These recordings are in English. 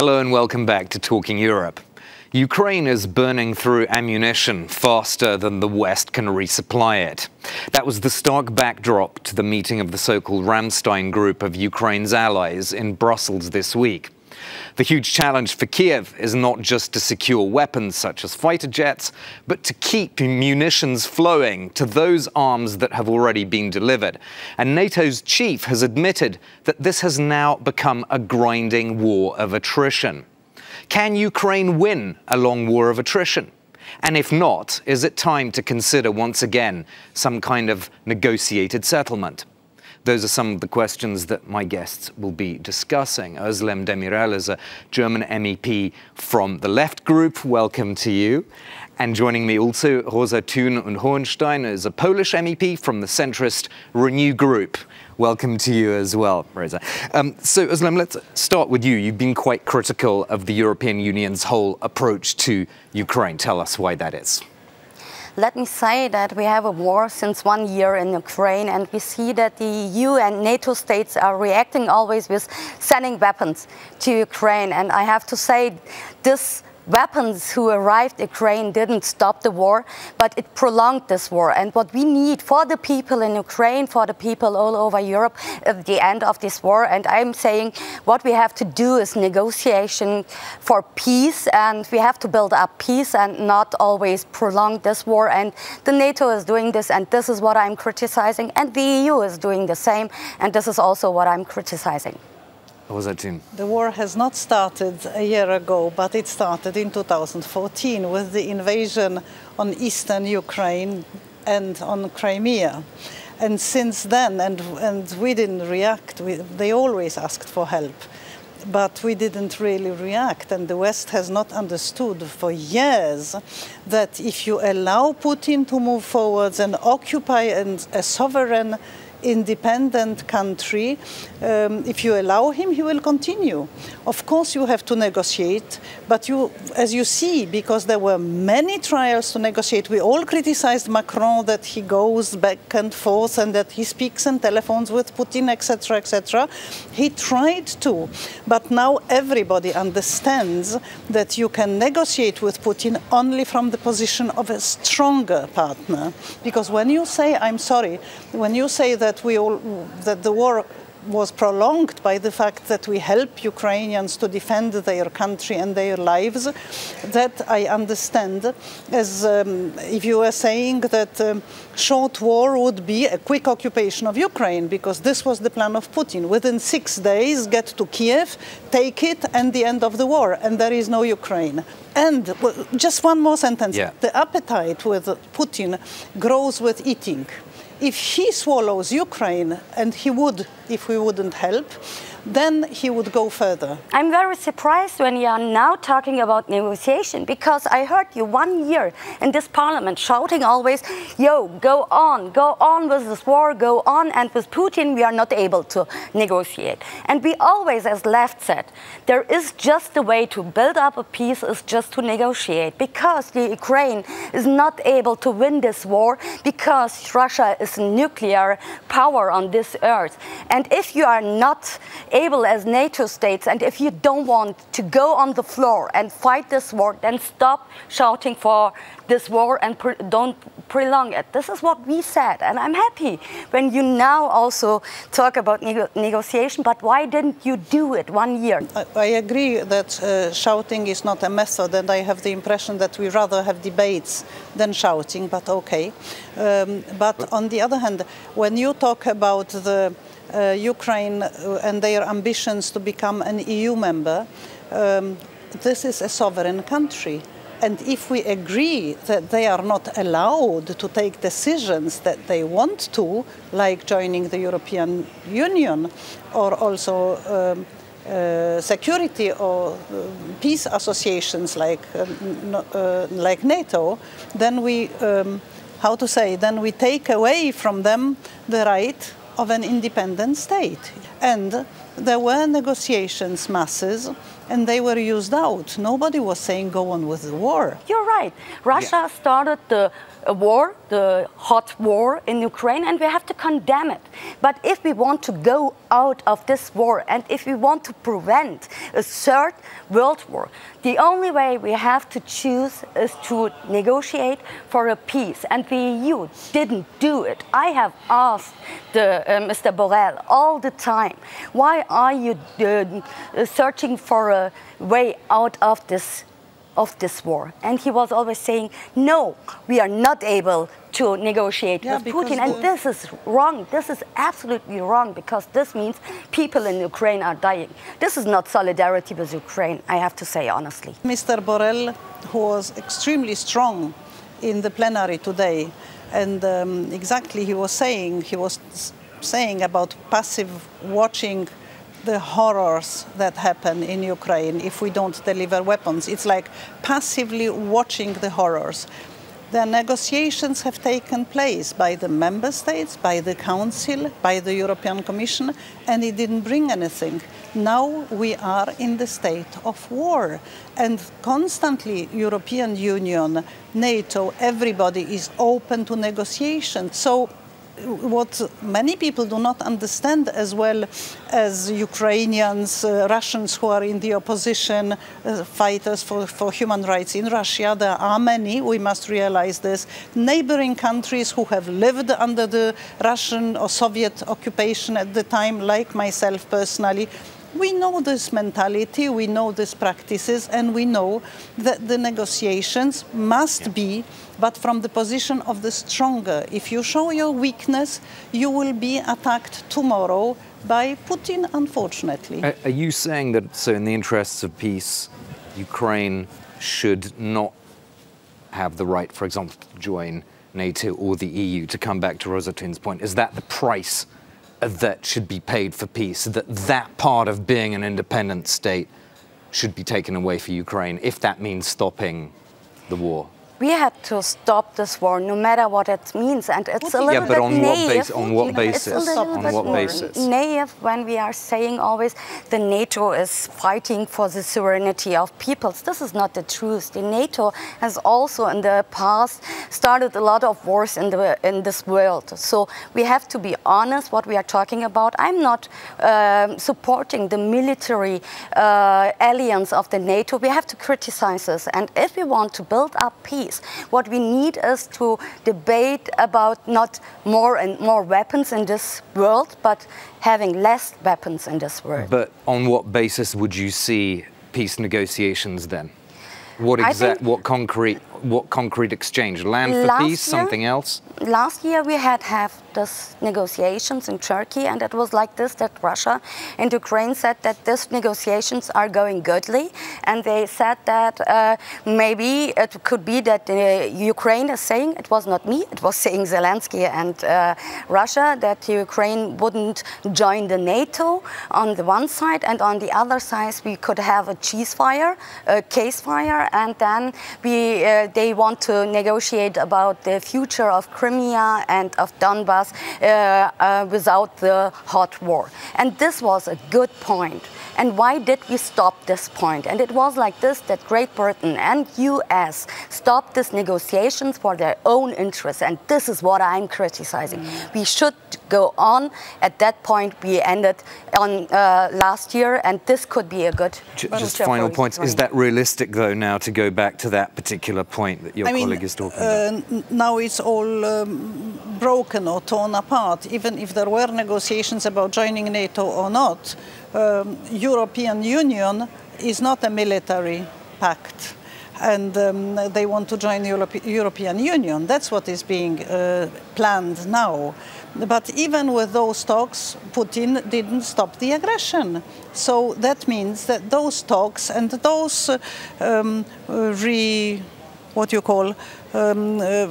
Hello and welcome back to Talking Europe. Ukraine is burning through ammunition faster than the West can resupply it. That was the stark backdrop to the meeting of the so called Ramstein group of Ukraine's allies in Brussels this week. The huge challenge for Kiev is not just to secure weapons such as fighter jets, but to keep munitions flowing to those arms that have already been delivered. And NATO's chief has admitted that this has now become a grinding war of attrition. Can Ukraine win a long war of attrition? And if not, is it time to consider once again some kind of negotiated settlement? Those are some of the questions that my guests will be discussing. Özlem Demirel is a German MEP from the left group. Welcome to you. And joining me also, Rosa Thun und Hohenstein is a Polish MEP from the centrist Renew Group. Welcome to you as well, Rosa. Um, so, Özlem, let's start with you. You've been quite critical of the European Union's whole approach to Ukraine. Tell us why that is. Let me say that we have a war since one year in Ukraine, and we see that the EU and NATO states are reacting always with sending weapons to Ukraine. And I have to say, this weapons who arrived Ukraine didn't stop the war, but it prolonged this war. And what we need for the people in Ukraine, for the people all over Europe, at the end of this war, and I'm saying what we have to do is negotiation for peace, and we have to build up peace and not always prolong this war. And the NATO is doing this, and this is what I'm criticizing, and the EU is doing the same, and this is also what I'm criticizing. The war has not started a year ago, but it started in 2014 with the invasion on eastern Ukraine and on Crimea. And since then, and, and we didn't react, we, they always asked for help. But we didn't really react, and the West has not understood for years that if you allow Putin to move forwards and occupy an, a sovereign independent country, um, if you allow him, he will continue. Of course, you have to negotiate, but you, as you see, because there were many trials to negotiate, we all criticized Macron that he goes back and forth and that he speaks and telephones with Putin, etc., etc. He tried to, but now everybody understands that you can negotiate with Putin only from the position of a stronger partner. Because when you say, I'm sorry, when you say that that we all that the war was prolonged by the fact that we help Ukrainians to defend their country and their lives. That I understand as um, if you were saying that um, short war would be a quick occupation of Ukraine because this was the plan of Putin. Within six days, get to Kiev, take it, and the end of the war, and there is no Ukraine. And well, just one more sentence. Yeah. The appetite with Putin grows with eating if he swallows Ukraine, and he would if we wouldn't help, then he would go further. I'm very surprised when you are now talking about negotiation because I heard you one year in this parliament shouting always, yo, go on, go on with this war, go on, and with Putin we are not able to negotiate. And we always, as left said, there is just a way to build up a peace is just to negotiate because the Ukraine is not able to win this war because Russia is a nuclear power on this earth. And if you are not able as NATO states, and if you don't want to go on the floor and fight this war, then stop shouting for this war and pre don't prolong it. This is what we said, and I'm happy when you now also talk about nego negotiation, but why didn't you do it one year? I, I agree that uh, shouting is not a method, and I have the impression that we rather have debates than shouting, but okay. Um, but on the other hand, when you talk about the Ukraine uh, and their ambitions to become an EU member, um, this is a sovereign country. And if we agree that they are not allowed to take decisions that they want to, like joining the European Union or also um, uh, security or uh, peace associations like, uh, like NATO, then we, um, how to say, then we take away from them the right of an independent state. And there were negotiations masses and they were used out. Nobody was saying go on with the war. You're right. Russia yeah. started the a war, the hot war in Ukraine, and we have to condemn it. But if we want to go out of this war and if we want to prevent a third world war, the only way we have to choose is to negotiate for a peace. And the EU didn't do it. I have asked the, uh, Mr. Borrell all the time, why are you uh, searching for a way out of this of this war. And he was always saying, no, we are not able to negotiate yeah, with Putin. And this is wrong. This is absolutely wrong because this means people in Ukraine are dying. This is not solidarity with Ukraine, I have to say honestly. Mr. Borrell, who was extremely strong in the plenary today, and um, exactly he was saying, he was saying about passive watching the horrors that happen in Ukraine if we don't deliver weapons. It's like passively watching the horrors. The negotiations have taken place by the member states, by the Council, by the European Commission, and it didn't bring anything. Now we are in the state of war, and constantly European Union, NATO, everybody is open to negotiation. So what many people do not understand as well as Ukrainians, uh, Russians who are in the opposition, uh, fighters for, for human rights in Russia, there are many, we must realize this, neighboring countries who have lived under the Russian or Soviet occupation at the time, like myself personally, we know this mentality, we know these practices, and we know that the negotiations must be, but from the position of the stronger. If you show your weakness, you will be attacked tomorrow by Putin, unfortunately. Are you saying that, so in the interests of peace, Ukraine should not have the right, for example, to join NATO or the EU, to come back to Rosa Thun's point? Is that the price that should be paid for peace, that that part of being an independent state should be taken away for Ukraine, if that means stopping the war? We had to stop this war, no matter what it means, and it's a little yeah, bit on naive. What on what basis? It's a little on bit what basis? naive when we are saying always the NATO is fighting for the sovereignty of peoples. This is not the truth. The NATO has also in the past started a lot of wars in the in this world. So we have to be honest what we are talking about. I'm not uh, supporting the military uh, alliance of the NATO. We have to criticize this, and if we want to build up peace peace. What we need is to debate about not more and more weapons in this world, but having less weapons in this world. But on what basis would you see peace negotiations then? What exact, what concrete, what concrete exchange? Land for peace, year, something else? Last year we had have these negotiations in Turkey, and it was like this that Russia and Ukraine said that these negotiations are going goodly, and they said that uh, maybe it could be that uh, Ukraine is saying it was not me, it was saying Zelensky and uh, Russia that Ukraine wouldn't join the NATO on the one side, and on the other side we could have a ceasefire, a case fire, and then we uh, they want to negotiate about the future of Crimea and of Donbass uh, uh, without the hot war. And this was a good point. And why did we stop this point? And it was like this that Great Britain and US stopped these negotiations for their own interests. And this is what I'm criticizing. Mm. We should go on. At that point, we ended on uh, last year, and this could be a good. Just final points. Is that realistic, though, now to go back to that particular point that your I colleague mean, is talking uh, about? Now it's all um, broken or torn apart. Even if there were negotiations about joining NATO or not, um, European Union is not a military pact and um, they want to join the Europe European Union. That's what is being uh, planned now. But even with those talks, Putin didn't stop the aggression. So that means that those talks and those um, re what you call um, uh,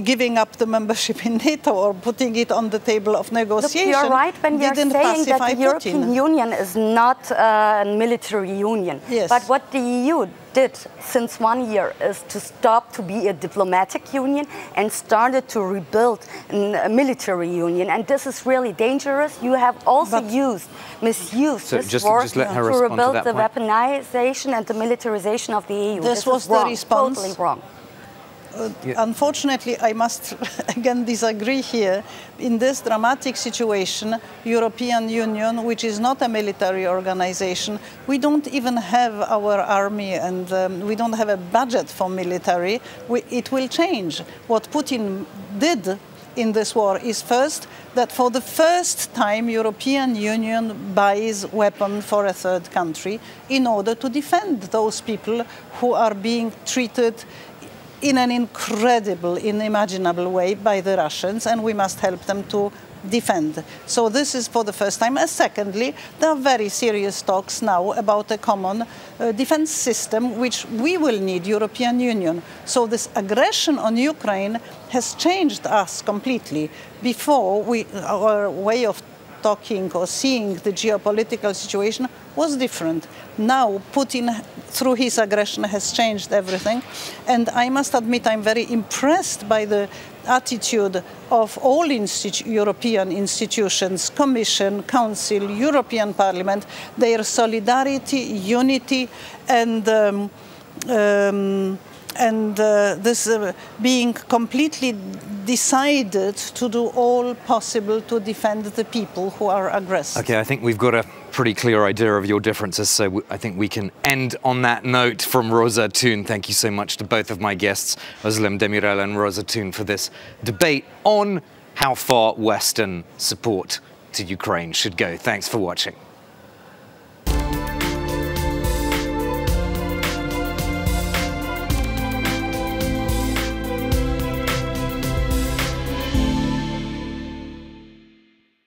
giving up the membership in NATO or putting it on the table of negotiation. Look, you're right when you're saying that the European Putin. Union is not a military union. Yes. But what the EU did since one year is to stop to be a diplomatic union and started to rebuild a military union. And this is really dangerous. You have also But used, misused So this just- war just let her to respond to rebuild the point. weaponization and the militarization of the EU. This is was the wrong, response. Totally wrong. Unfortunately, I must again disagree here. In this dramatic situation, European Union, which is not a military organization, we don't even have our army and um, we don't have a budget for military. We, it will change. What Putin did in this war is first that for the first time European Union buys weapons for a third country in order to defend those people who are being treated in an incredible, unimaginable way by the Russians, and we must help them to defend. So this is for the first time. And secondly, there are very serious talks now about a common uh, defense system, which we will need, European Union. So this aggression on Ukraine has changed us completely. Before, we, our way of talking or seeing the geopolitical situation was different. Now, Putin, through his aggression, has changed everything. And I must admit, I'm very impressed by the attitude of all institu- European institutions, Commission, Council, European Parliament, their solidarity, unity, and um, um, and uh, this uh, being completely decided to do all possible to defend the people who are aggressed. Okay, I think we've got a pretty clear idea of your differences, so I think we can end on that note from Rosa Thun. Thank you so much to both of my guests, Özlem Demirel and Rosa Thun, for this debate on how far Western support to Ukraine should go. Thanks for watching.